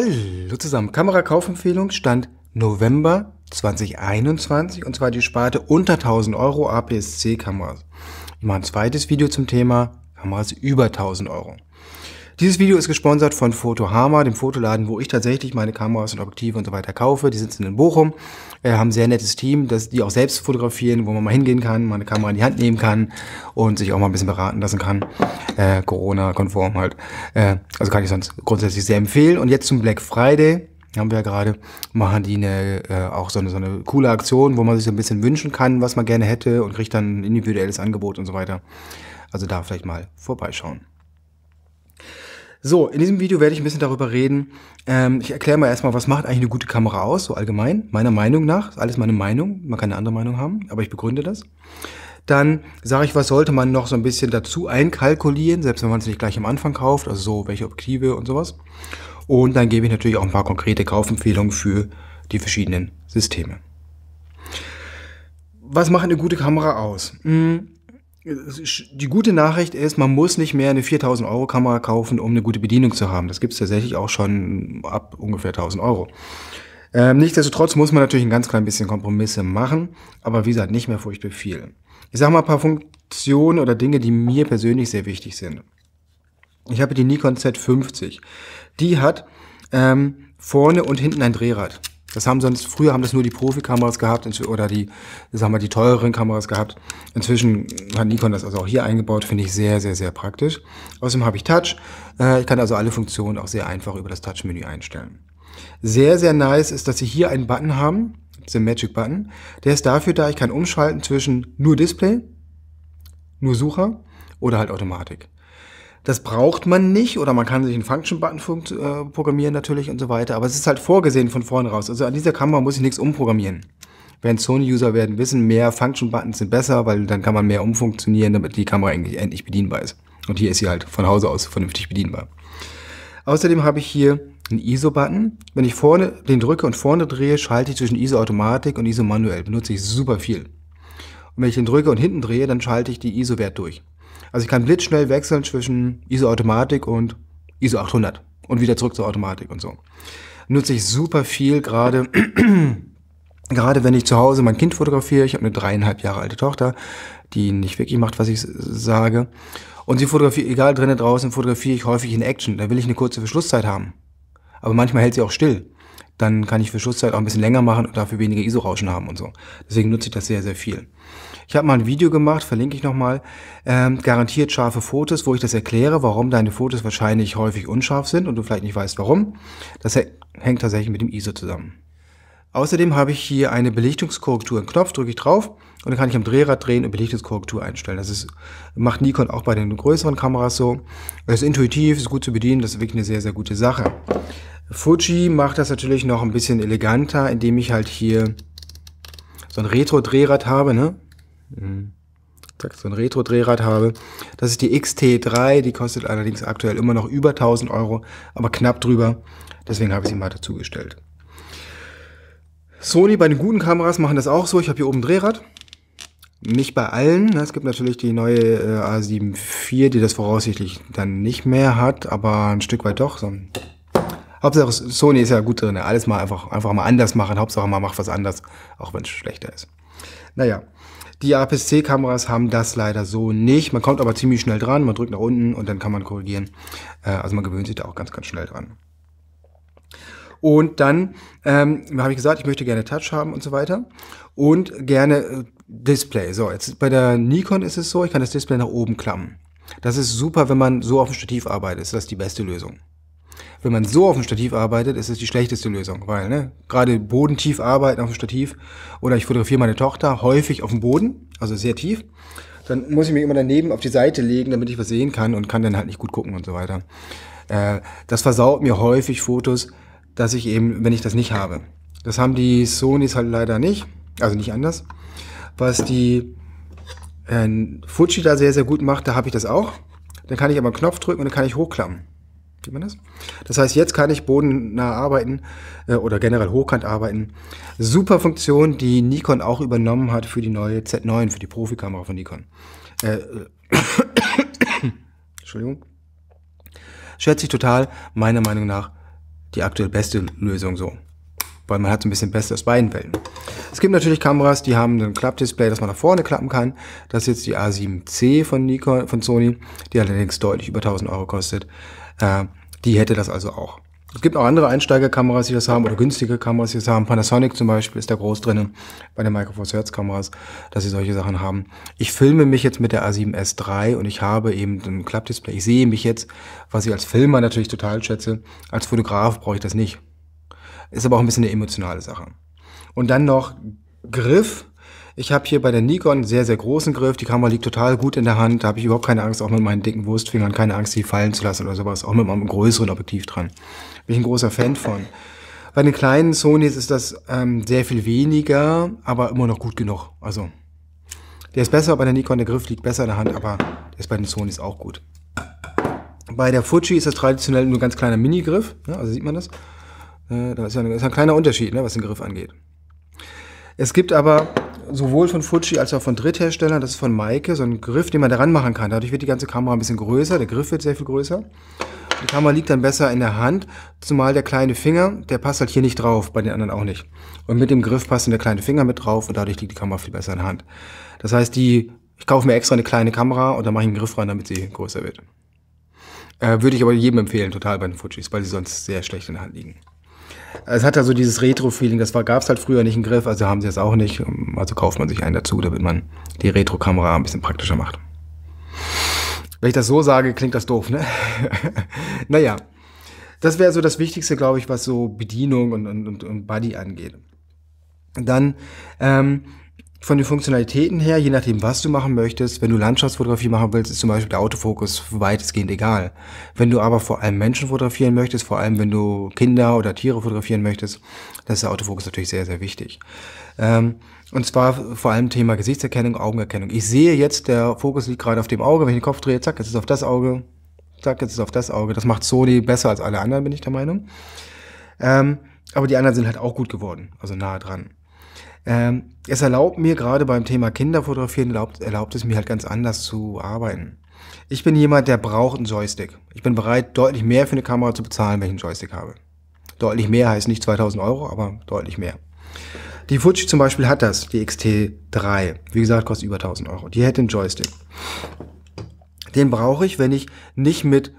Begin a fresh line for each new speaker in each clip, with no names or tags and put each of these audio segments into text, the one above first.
Hallo zusammen. Kamerakaufempfehlung stand November 2021 und zwar die Sparte unter 1000 Euro APS-C-Kameras. Ich mache ein zweites Video zum Thema Kameras über 1000 Euro. Dieses Video ist gesponsert von Fotohama, dem Fotoladen, wo ich tatsächlich meine Kameras und Objektive und so weiter kaufe. Die sitzen in Bochum, äh, haben ein sehr nettes Team, das die auch selbst fotografieren, wo man mal hingehen kann, mal eine Kamera in die Hand nehmen kann und sich auch mal ein bisschen beraten lassen kann. Äh, Corona-konform halt. Äh, also kann ich sonst grundsätzlich sehr empfehlen. Und jetzt zum Black Friday haben wir ja gerade, machen die eine, äh, auch so eine, so eine coole Aktion, wo man sich so ein bisschen wünschen kann, was man gerne hätte und kriegt dann ein individuelles Angebot und so weiter. Also da vielleicht mal vorbeischauen. So, in diesem Video werde ich ein bisschen darüber reden. Ähm, ich erkläre mal erstmal, was macht eigentlich eine gute Kamera aus, so allgemein, meiner Meinung nach. Ist alles meine Meinung, man kann eine andere Meinung haben, aber ich begründe das. Dann sage ich, was sollte man noch so ein bisschen dazu einkalkulieren, selbst wenn man es nicht gleich am Anfang kauft, also so welche Objektive und sowas. Und dann gebe ich natürlich auch ein paar konkrete Kaufempfehlungen für die verschiedenen Systeme. Was macht eine gute Kamera aus? Hm die gute Nachricht ist, man muss nicht mehr eine 4000 Euro Kamera kaufen, um eine gute Bedienung zu haben. Das gibt es tatsächlich auch schon ab ungefähr 1000 Euro. Ähm, nichtsdestotrotz muss man natürlich ein ganz klein bisschen Kompromisse machen, aber wie gesagt, nicht mehr furchtbar viel. Ich sage mal ein paar Funktionen oder Dinge, die mir persönlich sehr wichtig sind. Ich habe die Nikon Z50. Die hat ähm, vorne und hinten ein Drehrad. Das haben sonst, früher haben das nur die Profikameras gehabt oder die, sagen wir, die teureren Kameras gehabt. Inzwischen hat Nikon das also auch hier eingebaut, finde ich sehr, sehr, sehr praktisch. Außerdem habe ich Touch. Äh, ich kann also alle Funktionen auch sehr einfach über das Touch-Menü einstellen. Sehr, sehr nice ist, dass Sie hier einen Button haben, den Magic Button. Der ist dafür da, ich kann umschalten zwischen nur Display, nur Sucher oder halt Automatik. Das braucht man nicht oder man kann sich einen Function-Button äh, programmieren natürlich und so weiter, aber es ist halt vorgesehen von vorne raus. Also an dieser Kamera muss ich nichts umprogrammieren. Wenn Sony-User werden wissen, mehr Function-Buttons sind besser, weil dann kann man mehr umfunktionieren, damit die Kamera endlich, endlich bedienbar ist. Und hier ist sie halt von Hause aus vernünftig bedienbar. Außerdem habe ich hier einen ISO-Button. Wenn ich vorne den drücke und vorne drehe, schalte ich zwischen ISO-Automatik und ISO manuell. Benutze ich super viel. Und wenn ich den drücke und hinten drehe, dann schalte ich die ISO-Wert durch. Also ich kann blitzschnell wechseln zwischen ISO-Automatik und ISO 800 und wieder zurück zur Automatik und so. Nutze ich super viel, gerade gerade wenn ich zu Hause mein Kind fotografiere. Ich habe eine dreieinhalb Jahre alte Tochter, die nicht wirklich macht, was ich sage. Und sie fotografiert, egal drinnen draußen, fotografiere ich häufig in Action. Da will ich eine kurze Verschlusszeit haben. Aber manchmal hält sie auch still. Dann kann ich Verschlusszeit auch ein bisschen länger machen und dafür weniger ISO-Rauschen haben und so. Deswegen nutze ich das sehr, sehr viel. Ich habe mal ein Video gemacht, verlinke ich nochmal, ähm, garantiert scharfe Fotos, wo ich das erkläre, warum deine Fotos wahrscheinlich häufig unscharf sind und du vielleicht nicht weißt warum. Das hängt tatsächlich mit dem ISO zusammen. Außerdem habe ich hier eine Belichtungskorrektur. Einen Knopf drücke ich drauf und dann kann ich am Drehrad drehen und Belichtungskorrektur einstellen. Das ist, macht Nikon auch bei den größeren Kameras so. Es ist intuitiv, ist gut zu bedienen, das ist wirklich eine sehr, sehr gute Sache. Fuji macht das natürlich noch ein bisschen eleganter, indem ich halt hier so ein Retro-Drehrad habe, ne? Mhm. so ein Retro-Drehrad habe. Das ist die XT3, die kostet allerdings aktuell immer noch über 1000 Euro, aber knapp drüber. Deswegen habe ich sie mal dazugestellt. Sony bei den guten Kameras machen das auch so. Ich habe hier oben ein Drehrad. Nicht bei allen. Ne? Es gibt natürlich die neue äh, A7 IV, die das voraussichtlich dann nicht mehr hat, aber ein Stück weit doch. So Hauptsache Sony ist ja gut drin. Alles mal einfach, einfach mal anders machen. Hauptsache man macht was anders, auch wenn es schlechter ist. Naja, die APS-C-Kameras haben das leider so nicht. Man kommt aber ziemlich schnell dran, man drückt nach unten und dann kann man korrigieren. Äh, also man gewöhnt sich da auch ganz, ganz schnell dran. Und dann ähm, habe ich gesagt, ich möchte gerne Touch haben und so weiter. Und gerne äh, Display. So, jetzt bei der Nikon ist es so, ich kann das Display nach oben klappen. Das ist super, wenn man so auf dem Stativ arbeitet. Das ist die beste Lösung. Wenn man so auf dem Stativ arbeitet, ist es die schlechteste Lösung, weil ne, gerade bodentief arbeiten auf dem Stativ oder ich fotografiere meine Tochter häufig auf dem Boden, also sehr tief, dann muss ich mich immer daneben auf die Seite legen, damit ich was sehen kann und kann dann halt nicht gut gucken und so weiter. Äh, das versaut mir häufig Fotos, dass ich eben, wenn ich das nicht habe. Das haben die Sonys halt leider nicht, also nicht anders. Was die äh, Fuji da sehr, sehr gut macht, da habe ich das auch. Dann kann ich aber einen Knopf drücken und dann kann ich hochklappen. Sieht man das? Das heißt, jetzt kann ich bodennah arbeiten äh, oder generell hochkant arbeiten. Super Funktion, die Nikon auch übernommen hat für die neue Z9, für die Profikamera von Nikon. Äh, Entschuldigung. Schätze ich total, meiner Meinung nach die aktuell beste Lösung so. Weil man hat so ein bisschen Beste aus beiden Welten. Es gibt natürlich Kameras, die haben ein Klappdisplay, das man nach vorne klappen kann. Das ist jetzt die A7C von Nikon, von Sony, die allerdings deutlich über 1000 Euro kostet. Äh, die hätte das also auch. Es gibt auch andere Einsteigerkameras, die das haben, oder günstige Kameras, die das haben. Panasonic zum Beispiel ist da groß drinnen bei den Micro Four Thirds Kameras, dass sie solche Sachen haben. Ich filme mich jetzt mit der A7S III und ich habe eben ein Klappdisplay. Ich sehe mich jetzt, was ich als Filmer natürlich total schätze. Als Fotograf brauche ich das nicht. Ist aber auch ein bisschen eine emotionale Sache. Und dann noch Griff. Ich habe hier bei der Nikon einen sehr, sehr großen Griff. Die Kamera liegt total gut in der Hand. Da habe ich überhaupt keine Angst, auch mit meinen dicken Wurstfingern, keine Angst, die fallen zu lassen oder sowas. Auch mit meinem größeren Objektiv dran. Bin ich ein großer Fan von. Bei den kleinen Sonys ist das ähm, sehr viel weniger, aber immer noch gut genug. Also, der ist besser bei der Nikon, der Griff liegt besser in der Hand, aber der ist bei den Sonys auch gut. Bei der Fuji ist das traditionell nur ein ganz kleiner Mini-Griff. Ja, also sieht man das. Äh, da ist ja ein, ist ein kleiner Unterschied, ne, was den Griff angeht. Es gibt aber sowohl von Fuji als auch von Drittherstellern, das ist von Maike, so einen Griff, den man daran machen kann. Dadurch wird die ganze Kamera ein bisschen größer, der Griff wird sehr viel größer. Die Kamera liegt dann besser in der Hand, zumal der kleine Finger, der passt halt hier nicht drauf, bei den anderen auch nicht. Und mit dem Griff passt dann der kleine Finger mit drauf und dadurch liegt die Kamera viel besser in der Hand. Das heißt, die, ich kaufe mir extra eine kleine Kamera und dann mache ich einen Griff rein, damit sie größer wird. Äh, würde ich aber jedem empfehlen, total bei den Fujis, weil sie sonst sehr schlecht in der Hand liegen. Es hat ja so dieses Retro-Feeling, das gab es halt früher nicht im Griff, also haben sie es auch nicht. Also kauft man sich einen dazu, damit man die Retro-Kamera ein bisschen praktischer macht. Wenn ich das so sage, klingt das doof, ne? naja, das wäre so das Wichtigste, glaube ich, was so Bedienung und, und, und Buddy angeht. Dann ähm, von den Funktionalitäten her, je nachdem, was du machen möchtest, wenn du Landschaftsfotografie machen willst, ist zum Beispiel der Autofokus weitestgehend egal. Wenn du aber vor allem Menschen fotografieren möchtest, vor allem wenn du Kinder oder Tiere fotografieren möchtest, dann ist der Autofokus natürlich sehr, sehr wichtig. Ähm, und zwar vor allem Thema Gesichtserkennung, Augenerkennung. Ich sehe jetzt, der Fokus liegt gerade auf dem Auge. Wenn ich den Kopf drehe, zack, jetzt ist es auf das Auge. Zack, jetzt ist es auf das Auge. Das macht Sony besser als alle anderen, bin ich der Meinung. Ähm, aber die anderen sind halt auch gut geworden, also nahe dran. Ähm, es erlaubt mir gerade beim Thema Kinderfotografieren, erlaubt, erlaubt es mir halt ganz anders zu arbeiten. Ich bin jemand, der braucht einen Joystick. Ich bin bereit, deutlich mehr für eine Kamera zu bezahlen, wenn ich einen Joystick habe. Deutlich mehr heißt nicht 2000 Euro, aber deutlich mehr. Die Fuji zum Beispiel hat das, die XT3. Wie gesagt, kostet über 1000 Euro. Die hätte einen Joystick. Den brauche ich, wenn ich nicht mit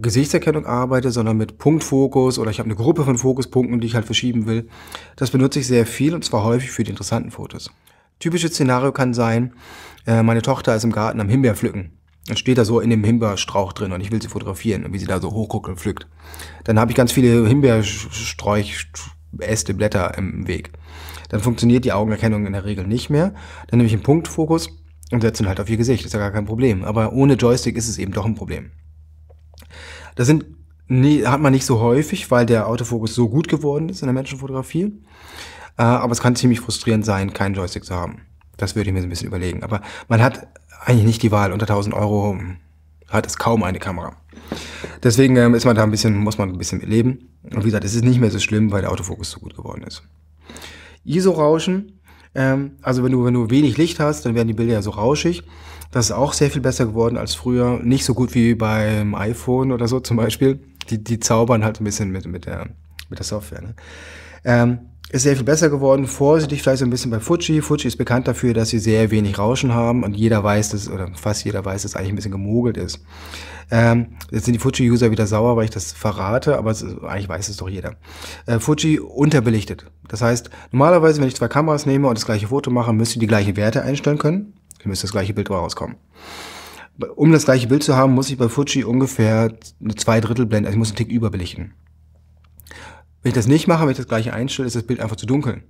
Gesichtserkennung arbeite, sondern mit Punktfokus oder ich habe eine Gruppe von Fokuspunkten, die ich halt verschieben will. Das benutze ich sehr viel und zwar häufig für die interessanten Fotos. Typisches Szenario kann sein, äh, meine Tochter ist im Garten am Himbeer pflücken. Dann steht da so in dem Himbeerstrauch drin und ich will sie fotografieren, wie sie da so hochguckt und pflückt. Dann habe ich ganz viele Himbeersträuch, Äste, Blätter im Weg. Dann funktioniert die Augenerkennung in der Regel nicht mehr. Dann nehme ich einen Punktfokus und setze ihn halt auf ihr Gesicht. ist ja gar kein Problem. Aber ohne Joystick ist es eben doch ein Problem. Das sind, nee, hat man nicht so häufig, weil der Autofokus so gut geworden ist in der Menschenfotografie. Äh, aber es kann ziemlich frustrierend sein, keinen Joystick zu haben. Das würde ich mir so ein bisschen überlegen. Aber man hat eigentlich nicht die Wahl. Unter 1000 Euro hat es kaum eine Kamera. Deswegen ähm, ist man da ein bisschen, muss man ein bisschen leben. Und wie gesagt, es ist nicht mehr so schlimm, weil der Autofokus so gut geworden ist. ISO-Rauschen, ähm, also wenn du, wenn du wenig Licht hast, dann werden die Bilder ja so rauschig. Das ist auch sehr viel besser geworden als früher. Nicht so gut wie beim iPhone oder so zum Beispiel. Die, die zaubern halt ein bisschen mit, mit, der, mit der Software. Ne? Ähm, ist sehr viel besser geworden. Vorsichtig vielleicht so ein bisschen bei Fuji. Fuji ist bekannt dafür, dass sie sehr wenig Rauschen haben und jeder weiß das, oder fast jeder weiß, dass es eigentlich ein bisschen gemogelt ist. Ähm, jetzt sind die Fuji-User wieder sauer, weil ich das verrate, aber es, eigentlich weiß es doch jeder. Äh, Fuji unterbelichtet. Das heißt, normalerweise, wenn ich zwei Kameras nehme und das gleiche Foto mache, müsste ich die gleichen Werte einstellen können. Dann müsste das gleiche Bild rauskommen. Um das gleiche Bild zu haben, muss ich bei Fuji ungefähr eine zwei Drittel blenden, also ich muss einen Tick überbelichten. Wenn ich das nicht mache, wenn ich das gleiche einstelle, ist das Bild einfach zu dunkel.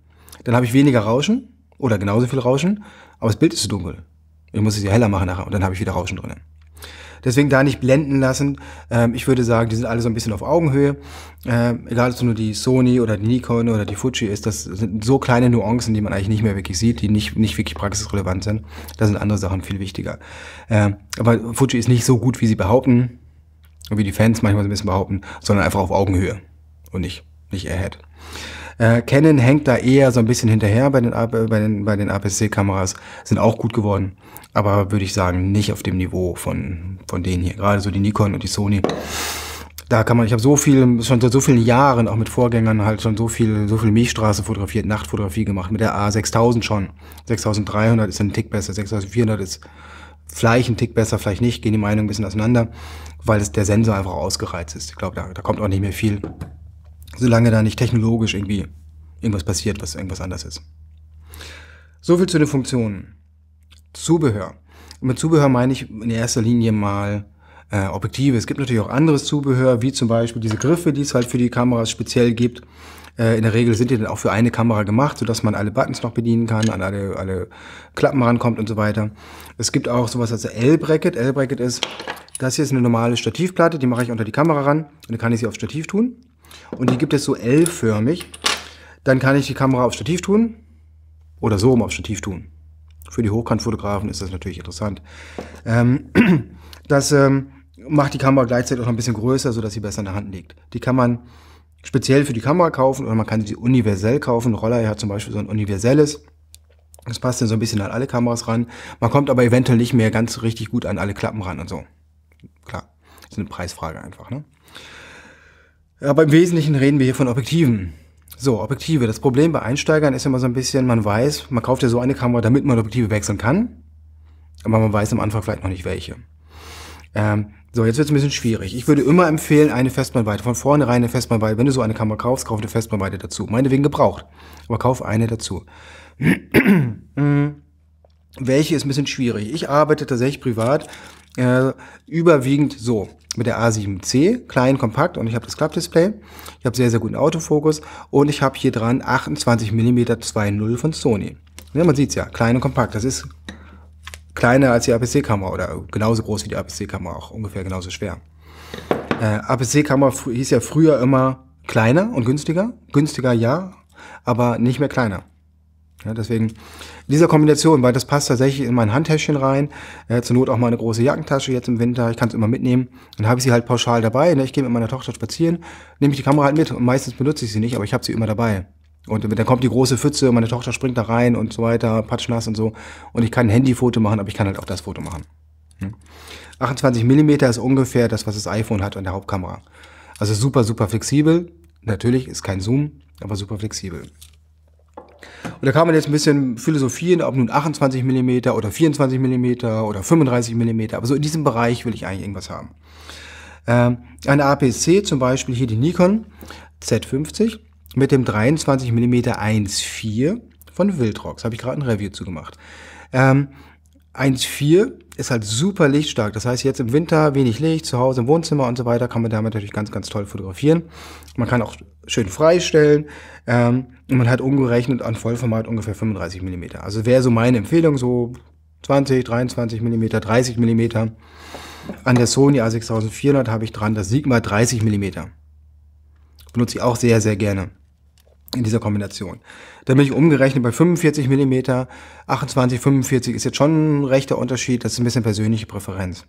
Dann habe ich weniger Rauschen oder genauso viel Rauschen, aber das Bild ist zu dunkel. Ich muss es ja heller machen nachher und dann habe ich wieder Rauschen drinnen. Deswegen da nicht blenden lassen. Ähm, ich würde sagen, die sind alle so ein bisschen auf Augenhöhe. Ähm, egal, ob es nur die Sony oder die Nikon oder die Fuji ist, das sind so kleine Nuancen, die man eigentlich nicht mehr wirklich sieht, die nicht, nicht wirklich praxisrelevant sind. Da sind andere Sachen viel wichtiger. Ähm, aber Fuji ist nicht so gut, wie sie behaupten, wie die Fans manchmal so ein bisschen behaupten, sondern einfach auf Augenhöhe und nicht, nicht ahead. Äh, Canon hängt da eher so ein bisschen hinterher bei den, bei den, bei den APS-C-Kameras, sind auch gut geworden, aber würde ich sagen, nicht auf dem Niveau von, von denen hier. Gerade so die Nikon und die Sony da kann man, ich habe so viel, schon seit so vielen Jahren auch mit Vorgängern halt schon so viel, so viel Milchstraße fotografiert, Nachtfotografie gemacht, mit der A6000 schon. 6300 ist ein Tick besser, 6400 ist vielleicht ein Tick besser, vielleicht nicht, gehen die Meinungen ein bisschen auseinander, weil es der Sensor einfach ausgereizt ist. Ich glaube, da, da kommt auch nicht mehr viel, solange da nicht technologisch irgendwie irgendwas passiert, was irgendwas anders ist. So viel zu den Funktionen. Zubehör. Und mit Zubehör meine ich in erster Linie mal äh, Objektive. Es gibt natürlich auch anderes Zubehör, wie zum Beispiel diese Griffe, die es halt für die Kameras speziell gibt. Äh, in der Regel sind die dann auch für eine Kamera gemacht, sodass man alle Buttons noch bedienen kann, an alle, alle Klappen rankommt und so weiter. Es gibt auch sowas als L-Bracket. L-Bracket ist, das hier ist eine normale Stativplatte, die mache ich unter die Kamera ran und dann kann ich sie auf Stativ tun. Und die gibt es so L-förmig. Dann kann ich die Kamera auf Stativ tun oder so um auf Stativ tun. Für die Hochkantfotografen ist das natürlich interessant. Ähm, das ähm, macht die Kamera gleichzeitig auch noch ein bisschen größer, sodass sie besser in der Hand liegt. Die kann man speziell für die Kamera kaufen oder man kann sie universell kaufen. Roller hat zum Beispiel so ein universelles. Das passt dann so ein bisschen an alle Kameras ran. Man kommt aber eventuell nicht mehr ganz richtig gut an alle Klappen ran und so. Klar, ist eine Preisfrage einfach. Ne? Aber im Wesentlichen reden wir hier von Objektiven. So, Objektive. Das Problem bei Einsteigern ist immer so ein bisschen, man weiß, man kauft ja so eine Kamera, damit man Objektive wechseln kann. Aber man weiß am Anfang vielleicht noch nicht welche. Ähm, so, jetzt wird es ein bisschen schwierig. Ich würde immer empfehlen, eine Festbrennweite. Von vornherein eine Festbrennweite. Wenn du so eine Kamera kaufst, kauf eine Festbrennweite dazu. Meinetwegen gebraucht. Aber kauf eine dazu. Welche ist ein bisschen schwierig. Ich arbeite tatsächlich privat äh, überwiegend so mit der A7C, klein, kompakt und ich habe das Klappdisplay. Ich habe sehr, sehr guten Autofokus und ich habe hier dran 28 mm 2.0 von Sony. Ja, man sieht's ja, klein und kompakt. Das ist kleiner als die APC-Kamera oder genauso groß wie die APC-Kamera, auch ungefähr genauso schwer. Äh, APC-Kamera hieß ja früher immer kleiner und günstiger. Günstiger ja, aber nicht mehr kleiner. Ja, deswegen dieser Kombination, weil das passt tatsächlich in mein Handtäschchen rein, äh, zur Not auch mal eine große Jackentasche jetzt im Winter, ich kann es immer mitnehmen, dann habe ich sie halt pauschal dabei, ne? ich gehe mit meiner Tochter spazieren, nehme ich die Kamera halt mit und meistens benutze ich sie nicht, aber ich habe sie immer dabei. Und dann kommt die große Pfütze, meine Tochter springt da rein und so weiter, patschnass und so. Und ich kann ein Handyfoto machen, aber ich kann halt auch das Foto machen. 28 hm? mm ist ungefähr das, was das iPhone hat an der Hauptkamera. Also super, super flexibel. Natürlich ist kein Zoom, aber super flexibel. Und da kann man jetzt ein bisschen philosophieren, ob nun 28 mm oder 24 mm oder 35 mm, aber so in diesem Bereich will ich eigentlich irgendwas haben. Ähm, eine APC, zum Beispiel hier die Nikon Z50 mit dem 23 mm 1.4 von Wildrox. Habe ich gerade ein Review zu gemacht. Ähm, 1.4 ist halt super lichtstark. Das heißt, jetzt im Winter wenig Licht, zu Hause im Wohnzimmer und so weiter, kann man damit natürlich ganz, ganz toll fotografieren. Man kann auch schön freistellen. Ähm, man hat umgerechnet an Vollformat ungefähr 35 mm. Also wäre so meine Empfehlung, so 20, 23 mm, 30 mm. An der Sony A6400 habe ich dran das Sigma 30 mm. Benutze ich auch sehr, sehr gerne in dieser Kombination. Da bin ich umgerechnet bei 45 mm, 28, 45 ist jetzt schon ein rechter Unterschied, das ist ein bisschen persönliche Präferenz.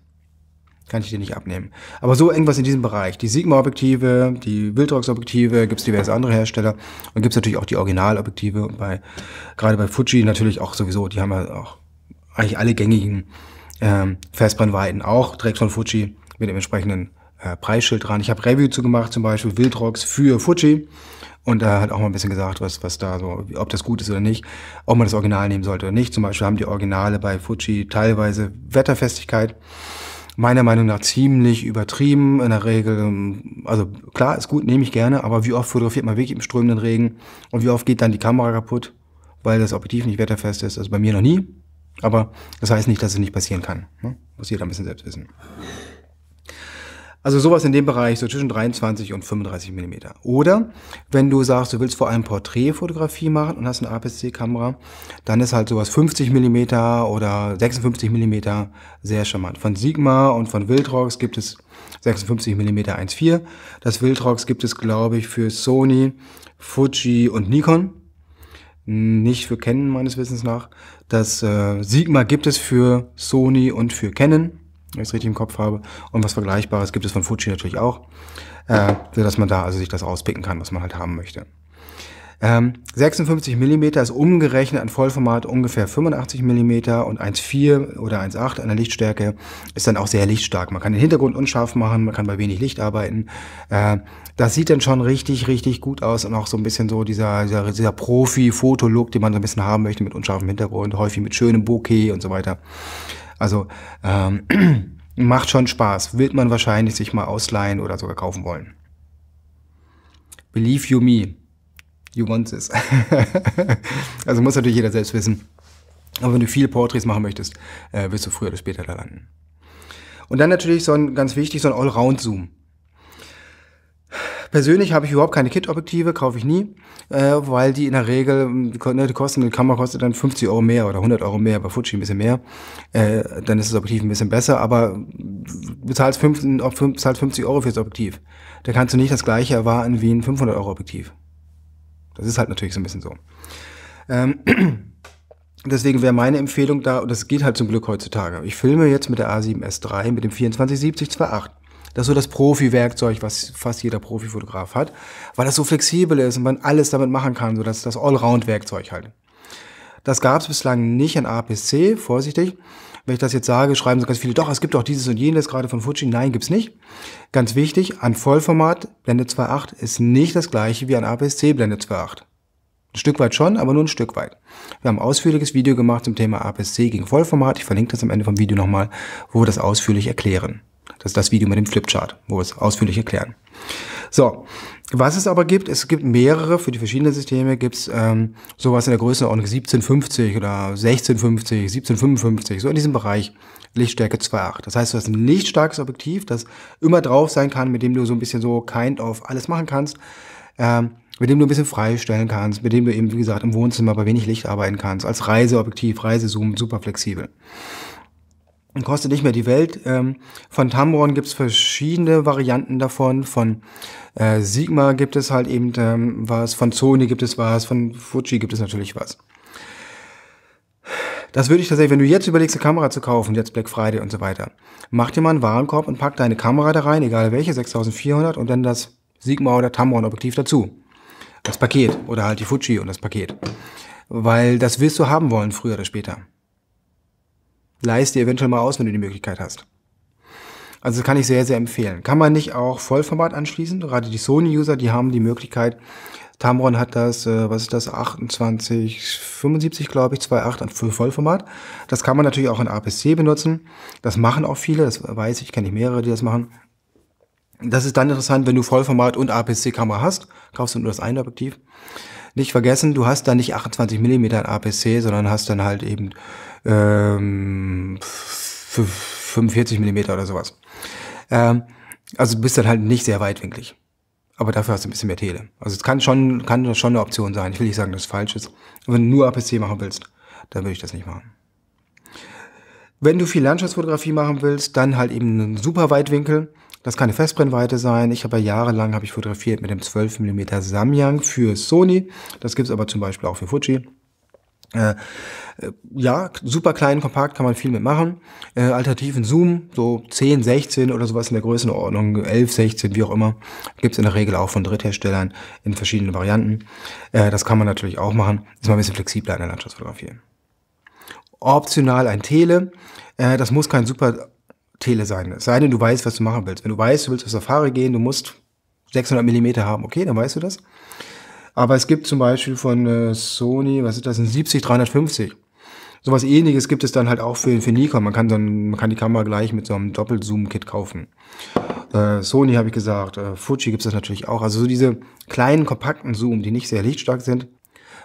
Kann ich dir nicht abnehmen. Aber so irgendwas in diesem Bereich. Die Sigma-Objektive, die Wildrox-Objektive, gibt es diverse andere Hersteller. Und gibt es natürlich auch die Originalobjektive. Bei, gerade bei Fuji natürlich auch sowieso, die haben ja auch eigentlich alle gängigen ähm, Festbrennweiten auch direkt von Fuji mit dem entsprechenden äh, Preisschild dran. Ich habe Review zu gemacht, zum Beispiel Wildrox für Fuji. Und da hat auch mal ein bisschen gesagt, was, was da so, ob das gut ist oder nicht, ob man das Original nehmen sollte oder nicht. Zum Beispiel haben die Originale bei Fuji teilweise Wetterfestigkeit meiner Meinung nach ziemlich übertrieben. In der Regel, also klar, ist gut, nehme ich gerne, aber wie oft fotografiert man wirklich im strömenden Regen und wie oft geht dann die Kamera kaputt, weil das Objektiv nicht wetterfest ist? Also bei mir noch nie. Aber das heißt nicht, dass es nicht passieren kann. Ne? Muss jeder ein bisschen selbst wissen. Also sowas in dem Bereich, so zwischen 23 und 35 Millimeter. Oder wenn du sagst, du willst vor allem Porträtfotografie machen und hast eine APS-C-Kamera, dann ist halt sowas 50 Millimeter oder 56 Millimeter sehr charmant. Von Sigma und von Wildrox gibt es 56 Millimeter 1.4. Das Wildrox gibt es, glaube ich, für Sony, Fuji und Nikon. Nicht für Canon meines Wissens nach. Das äh, Sigma gibt es für Sony und für Canon wenn ich es richtig im Kopf habe. Und was Vergleichbares gibt es von Fuji natürlich auch, äh, dass man da also sich das auspicken kann, was man halt haben möchte. Ähm, 56 mm ist umgerechnet an Vollformat ungefähr 85 mm und 1,4 oder 1,8 an der Lichtstärke ist dann auch sehr lichtstark. Man kann den Hintergrund unscharf machen, man kann bei wenig Licht arbeiten. Äh, das sieht dann schon richtig, richtig gut aus und auch so ein bisschen so dieser, dieser, dieser Profi-Fotolook, den man so ein bisschen haben möchte mit unscharfem Hintergrund, häufig mit schönem Bokeh und so weiter. Also ähm, macht schon Spaß. Wird man wahrscheinlich sich mal ausleihen oder sogar kaufen wollen. Believe you me. You want this. also muss natürlich jeder selbst wissen. Aber wenn du viele Porträts machen möchtest, äh, wirst du früher oder später da landen. Und dann natürlich so ein, ganz wichtig, so ein Allround-Zoom. Persönlich habe ich überhaupt keine Kit-Objektive, kaufe ich nie, äh, weil die in der Regel, ne, die kosten, die Kamera kostet dann 50 Euro mehr oder 100 Euro mehr, bei Fuji ein bisschen mehr. Äh, dann ist das Objektiv ein bisschen besser, aber bezahlst, 5, bezahlst 50 Euro fürs Objektiv. Da kannst du nicht das gleiche erwarten wie ein 500 Euro Objektiv. Das ist halt natürlich so ein bisschen so. Ähm, deswegen wäre meine Empfehlung da, und das geht halt zum Glück heutzutage. Ich filme jetzt mit der A7S III mit dem 2470 2.8. Das ist so das Profi-Werkzeug, was fast jeder Profifotograf hat, weil das so flexibel ist und man alles damit machen kann, so dass das Allround-Werkzeug halt. Das gab es bislang nicht an APC, vorsichtig. Wenn ich das jetzt sage, schreiben so ganz viele, doch, es gibt auch dieses und jenes gerade von Fuji. Nein, gibt's nicht. Ganz wichtig, an Vollformat Blende 2.8 ist nicht das gleiche wie an APS-C Blende 2.8. Ein Stück weit schon, aber nur ein Stück weit. Wir haben ein ausführliches Video gemacht zum Thema APS-C gegen Vollformat. Ich verlinke das am Ende vom Video nochmal, wo wir das ausführlich erklären. Das ist das Video mit dem Flipchart, wo wir es ausführlich erklären. So, was es aber gibt, es gibt mehrere, für die verschiedenen Systeme gibt es ähm, sowas in der Größenordnung 1750 oder 1650, 1755, so in diesem Bereich Lichtstärke 2.8. Das heißt, du hast ein lichtstarkes Objektiv, das immer drauf sein kann, mit dem du so ein bisschen so kind of alles machen kannst, ähm, mit dem du ein bisschen freistellen kannst, mit dem du eben, wie gesagt, im Wohnzimmer bei wenig Licht arbeiten kannst, als Reiseobjektiv, Reisezoom, super flexibel kostet nicht mehr die Welt. Ähm, von Tamron gibt es verschiedene Varianten davon. Von äh, Sigma gibt es halt eben ähm, was, von Sony gibt es was, von Fuji gibt es natürlich was. Das würde ich tatsächlich, wenn du jetzt überlegst, eine Kamera zu kaufen, jetzt Black Friday und so weiter, mach dir mal einen Warenkorb und pack deine Kamera da rein, egal welche, 6400 und dann das Sigma oder Tamron Objektiv dazu. Das Paket oder halt die Fuji und das Paket. Weil das willst du haben wollen, früher oder später. Leist dir eventuell mal aus, wenn du die Möglichkeit hast. Also das kann ich sehr, sehr empfehlen. Kann man nicht auch Vollformat anschließen? Gerade die Sony-User, die haben die Möglichkeit. Tamron hat das, äh, was ist das, 28, 75 glaube ich, 2.8 für Vollformat. Das kann man natürlich auch in APC benutzen. Das machen auch viele, das weiß ich, kenne ich mehrere, die das machen. Das ist dann interessant, wenn du Vollformat und APC-Kamera hast, kaufst du nur das eine Objektiv. Nicht vergessen, du hast dann nicht 28 mm in APC, sondern hast dann halt eben ähm, 45 Millimeter oder sowas. Ähm, also bist dann halt nicht sehr weitwinklig. Aber dafür hast du ein bisschen mehr Tele. Also es kann schon, kann schon eine Option sein. Ich will nicht sagen, dass es falsch ist. wenn du nur APC machen willst, dann würde ich das nicht machen. Wenn du viel Landschaftsfotografie machen willst, dann halt eben einen super Weitwinkel. Das kann eine Festbrennweite sein. Ich habe ja jahrelang habe ich fotografiert mit dem 12 mm Samyang für Sony. Das gibt's aber zum Beispiel auch für Fuji. Äh, äh, ja, super klein, kompakt, kann man viel mitmachen. Äh, alternativen Zoom, so 10, 16 oder sowas in der Größenordnung, 11, 16, wie auch immer, gibt's in der Regel auch von Drittherstellern in verschiedenen Varianten. Äh, das kann man natürlich auch machen. Ist mal ein bisschen flexibler in der Landschaftsfotografie. Optional ein Tele. Äh, das muss kein super Tele sein. Es sei denn, du weißt, was du machen willst. Wenn du weißt, du willst auf Safari gehen, du musst 600 Millimeter haben, okay, dann weißt du das. Aber es gibt zum Beispiel von äh, Sony, was ist das, ein 70 350. Sowas ähnliches gibt es dann halt auch für, für Nikon. Man kann dann, man kann die Kamera gleich mit so einem Doppelzoom-Kit kaufen. Äh, Sony habe ich gesagt, äh, Fuji gibt es das natürlich auch. Also so diese kleinen, kompakten Zoom, die nicht sehr lichtstark sind,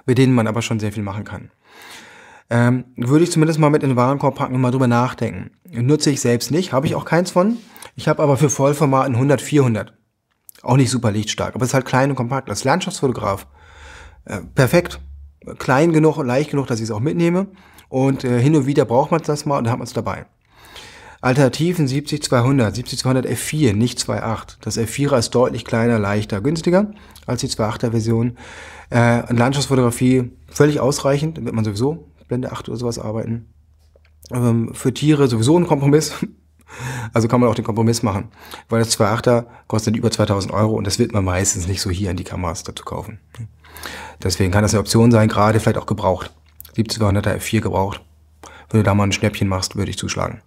mit denen man aber schon sehr viel machen kann. Ähm, würde ich zumindest mal mit in den Warenkorb packen und mal drüber nachdenken. Nutze ich selbst nicht, habe ich auch keins von. Ich habe aber für Vollformat ein 100 400. Auch nicht super lichtstark, aber es ist halt klein und kompakt. Als Landschaftsfotograf äh, perfekt. Klein genug und leicht genug, dass ich es auch mitnehme. Und äh, hin und wieder braucht man das mal und dann hat man es dabei. Alternativen 70-200, 70-200 F4, nicht 2.8. Das F4er ist deutlich kleiner, leichter, günstiger als die 2.8er Version. Äh, Landschaftsfotografie völlig ausreichend, wird man sowieso Blende 8 oder sowas arbeiten. Ähm, für Tiere sowieso ein Kompromiss. Also kann man auch den Kompromiss machen, weil das 2.8er kostet über 2000 Euro und das wird man meistens nicht so hier an die Kameras dazu kaufen. Deswegen kann das eine Option sein, gerade vielleicht auch gebraucht. 70-200er F4 gebraucht. Wenn du da mal ein Schnäppchen machst, würde ich zuschlagen.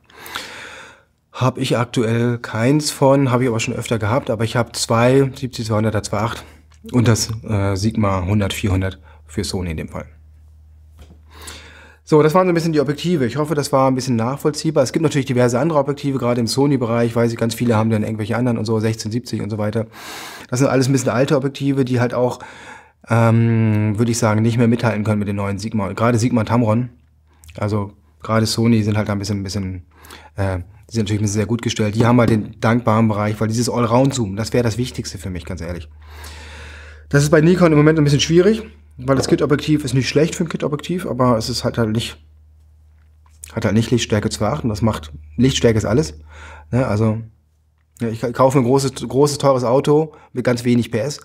Habe ich aktuell keins von, habe ich aber schon öfter gehabt, aber ich habe zwei 70-200er 2.8 und das äh, Sigma 100-400 für Sony in dem Fall. So, das waren so ein bisschen die Objektive. Ich hoffe, das war ein bisschen nachvollziehbar. Es gibt natürlich diverse andere Objektive, gerade im Sony-Bereich, weiß ich, ganz viele haben dann irgendwelche anderen und so, 1670 und so weiter. Das sind alles ein bisschen alte Objektive, die halt auch, ähm, würde ich sagen, nicht mehr mithalten können mit den neuen Sigma. Gerade Sigma Tamron, also gerade Sony sind halt da ein bisschen, ein bisschen, äh, die sind natürlich sehr gut gestellt. Die haben halt den dankbaren Bereich, weil dieses Allround-Zoom, das wäre das Wichtigste für mich, ganz ehrlich. Das ist bei Nikon im Moment ein bisschen schwierig weil das Kit-Objektiv ist nicht schlecht für ein Kit-Objektiv, aber es ist halt halt nicht, hat halt nicht Lichtstärke zu achten. Das macht, Lichtstärke ist alles. Ne? Also, ja, ich kaufe ein großes, großes, teures Auto mit ganz wenig PS.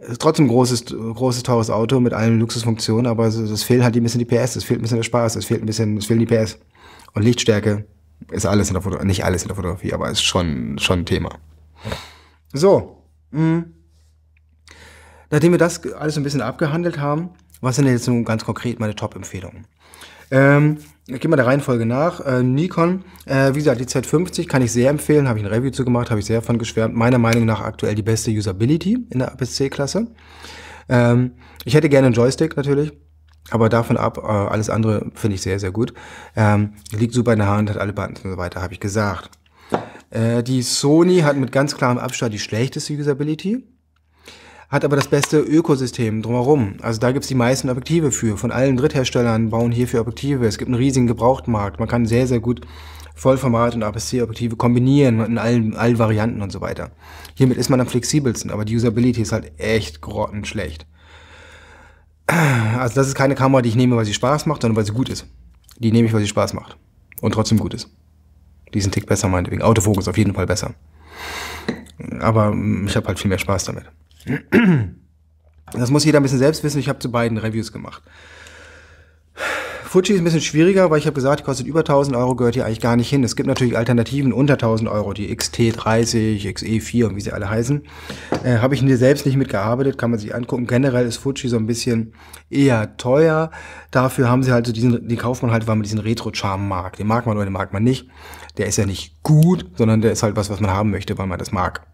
Ist trotzdem ein großes, großes, teures Auto mit allen Luxusfunktionen, aber es, es fehlt halt ein bisschen die PS, es fehlt ein bisschen der Spaß, es fehlt ein bisschen, es fehlen die PS. Und Lichtstärke ist alles in der Fotografie, nicht alles in der Fotografie, aber ist schon, schon ein Thema. So. Mh. Nachdem wir das alles ein bisschen abgehandelt haben, was sind denn jetzt nun ganz konkret meine Top-Empfehlungen? Ähm, ich gehe mal der Reihenfolge nach. Äh, Nikon, äh, wie gesagt, die Z50 kann ich sehr empfehlen, habe ich ein Review zu gemacht, habe ich sehr von geschwärmt. Meiner Meinung nach aktuell die beste Usability in der APS-C-Klasse. Ähm, ich hätte gerne einen Joystick natürlich, aber davon ab, äh, alles andere finde ich sehr, sehr gut. Ähm, liegt super in der Hand, hat alle Buttons und so weiter, habe ich gesagt. Äh, die Sony hat mit ganz klarem Abstand die schlechteste Usability hat aber das beste Ökosystem drumherum. Also da gibt's die meisten Objektive für. Von allen Drittherstellern bauen hierfür Objektive. Es gibt einen riesigen Gebrauchtmarkt. Man kann sehr, sehr gut Vollformat und APS-C-Objektive kombinieren in allen, allen Varianten und so weiter. Hiermit ist man am flexibelsten, aber die Usability ist halt echt grottenschlecht. Also das ist keine Kamera, die ich nehme, weil sie Spaß macht, sondern weil sie gut ist. Die nehme ich, weil sie Spaß macht. Und trotzdem gut ist. Die ist ein Tick besser, meinetwegen. Autofokus auf jeden Fall besser. Aber ich habe halt viel mehr Spaß damit. Das muss jeder ein bisschen selbst wissen. Ich habe zu beiden Reviews gemacht. Fuji ist ein bisschen schwieriger, weil ich habe gesagt, die kostet über 1000 Euro, gehört hier eigentlich gar nicht hin. Es gibt natürlich Alternativen unter 1000 Euro, die XT30, XE4 und wie sie alle heißen. Äh, habe ich hier selbst nicht mitgearbeitet, kann man sich angucken. Generell ist Fuji so ein bisschen eher teuer. Dafür haben sie halt so diesen, die kauft man halt, weil man diesen Retro-Charme mag. Den mag man oder den mag man nicht. Der ist ja nicht gut, sondern der ist halt was, was man haben möchte, weil man das mag.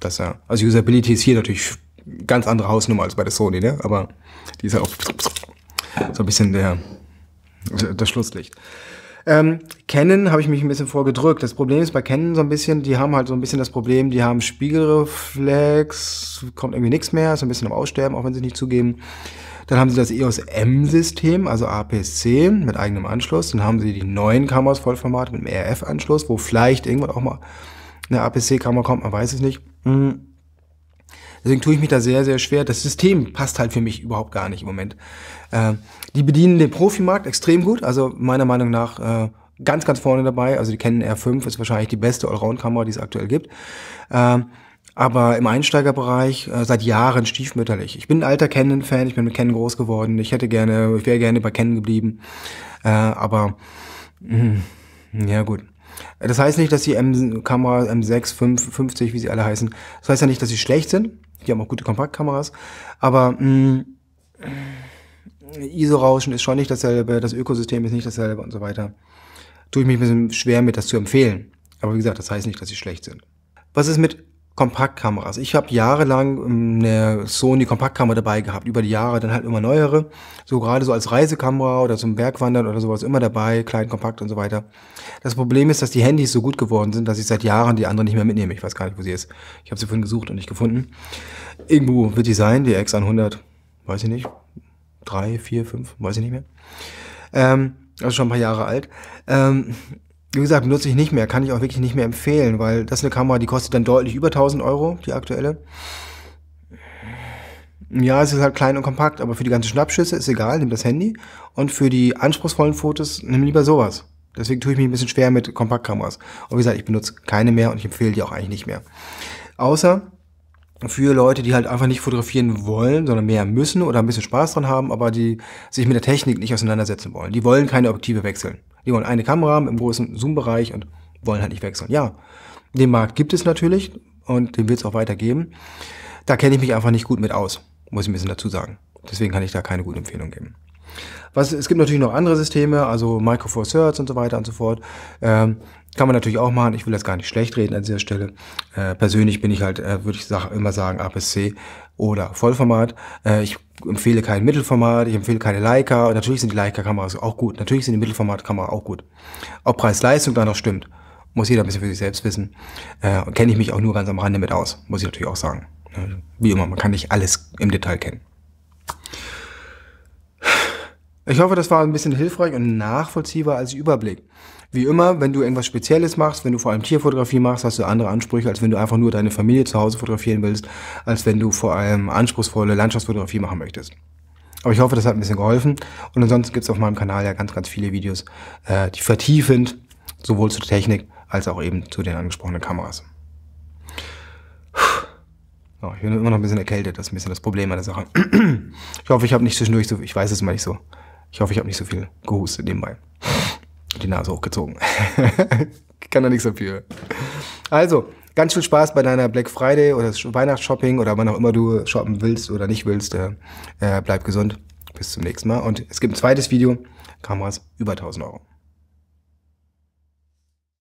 Das ja, also Usability ist hier natürlich ganz andere Hausnummer als bei der Sony, ne? Aber die ist ja auch so ein bisschen der, das Schlusslicht. Ähm, Canon habe ich mich ein bisschen vorgedrückt. Das Problem ist bei Canon so ein bisschen, die haben halt so ein bisschen das Problem, die haben Spiegelreflex, kommt irgendwie nichts mehr, ist ein bisschen am Aussterben, auch wenn sie nicht zugeben. Dann haben sie das EOS M-System, also APS-C mit eigenem Anschluss. Dann haben sie die neuen Kameras Vollformat mit einem RF-Anschluss, wo vielleicht irgendwann auch mal eine APS-C-Kamera kommt, man weiß es nicht. Mhm. Deswegen tue ich mich da sehr, sehr schwer. Das System passt halt für mich überhaupt gar nicht im Moment. Äh, die bedienen den Profimarkt extrem gut, also meiner Meinung nach äh, ganz, ganz vorne dabei. Also die Canon R5 ist wahrscheinlich die beste Allround-Kamera, die es aktuell gibt. Äh, aber im Einsteigerbereich äh, seit Jahren stiefmütterlich. Ich bin ein alter Canon-Fan, ich bin mit Canon groß geworden. Ich hätte gerne, ich wäre gerne bei Canon geblieben. Äh, aber mh, ja gut. Das heißt nicht, dass die M-Kamera, M6, 5, 50, wie sie alle heißen, das heißt ja nicht, dass sie schlecht sind. Die haben auch gute Kompaktkameras. Aber mh, ISO-Rauschen ist schon nicht dasselbe, das Ökosystem ist nicht dasselbe und so weiter. Tue ich mich ein bisschen schwer mit, das zu empfehlen. Aber wie gesagt, das heißt nicht, dass sie schlecht sind. Was ist mit Kompaktkameras. Ich habe jahrelang eine Sony Kompaktkamera dabei gehabt, über die Jahre dann halt immer neuere, so gerade so als Reisekamera oder zum Bergwandern oder sowas immer dabei, klein, kompakt und so weiter. Das Problem ist, dass die Handys so gut geworden sind, dass ich seit Jahren die andere nicht mehr mitnehme. Ich weiß gar nicht, wo sie ist. Ich habe sie vorhin gesucht und nicht gefunden. Irgendwo wird die sein, die X100, weiß ich nicht, drei, vier, fünf, weiß ich nicht mehr. Ähm, also schon ein paar Jahre alt. Ähm, wie gesagt, benutze ich nicht mehr, kann ich auch wirklich nicht mehr empfehlen, weil das ist eine Kamera, die kostet dann deutlich über 1000 Euro, die aktuelle. Ja, es ist halt klein und kompakt, aber für die ganzen Schnappschüsse ist egal, nimm das Handy. Und für die anspruchsvollen Fotos nimm lieber sowas. Deswegen tue ich mich ein bisschen schwer mit Kompaktkameras. Und wie gesagt, ich benutze keine mehr und ich empfehle die auch eigentlich nicht mehr. Außer für Leute, die halt einfach nicht fotografieren wollen, sondern mehr müssen oder ein bisschen Spaß dran haben, aber die sich mit der Technik nicht auseinandersetzen wollen. Die wollen keine Objektive wechseln. Die wollen eine Kamera im großen Zoom-Bereich und wollen halt nicht wechseln. Ja, den Markt gibt es natürlich und den wird es auch weitergeben. Da kenne ich mich einfach nicht gut mit aus. Muss ich ein bisschen dazu sagen. Deswegen kann ich da keine gute Empfehlung geben. Was, es gibt natürlich noch andere Systeme, also Micro Four Thirds und so weiter und so fort. Ähm, kann man natürlich auch machen. Ich will das gar nicht schlecht reden an dieser Stelle. Äh, persönlich bin ich halt, äh, würde ich sag, immer sagen, APS-C oder Vollformat. Äh, ich empfehle kein Mittelformat, ich empfehle keine Leica. Und natürlich sind die Leica-Kameras auch gut. Natürlich sind die Mittelformat-Kameras auch gut. Ob Preis-Leistung da noch stimmt, muss jeder ein bisschen für sich selbst wissen. Äh, Kenne ich mich auch nur ganz am Rande mit aus, muss ich natürlich auch sagen. Wie immer, man kann nicht alles im Detail kennen. Ich hoffe, das war ein bisschen hilfreich und nachvollziehbar als Überblick. Wie immer, wenn du irgendwas Spezielles machst, wenn du vor allem Tierfotografie machst, hast du andere Ansprüche, als wenn du einfach nur deine Familie zu Hause fotografieren willst, als wenn du vor allem anspruchsvolle Landschaftsfotografie machen möchtest. Aber ich hoffe, das hat ein bisschen geholfen. Und ansonsten gibt es auf meinem Kanal ja ganz, ganz viele Videos, äh, die vertiefend sowohl zur Technik als auch eben zu den angesprochenen Kameras. Oh, ich bin immer noch ein bisschen erkältet, das ist ein bisschen das Problem an der Sache. Ich hoffe, ich habe nicht zwischendurch so, ich weiß es mal nicht so. Ich hoffe, ich habe nicht so viel gehustet nebenbei. Die Nase hochgezogen. Kann da nichts dafür. Also, ganz viel Spaß bei deiner Black Friday oder Weihnachtsshopping oder wann auch immer du shoppen willst oder nicht willst. Äh, äh, bleib gesund. Bis zum nächsten Mal. Und es gibt ein zweites Video. Kameras über 1000 Euro.